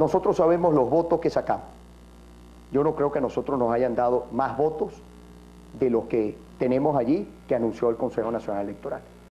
nosotros sabemos los votos que sacamos. Yo no creo que a nosotros nos hayan dado más votos de los que tenemos allí que anunció el Consejo Nacional Electoral.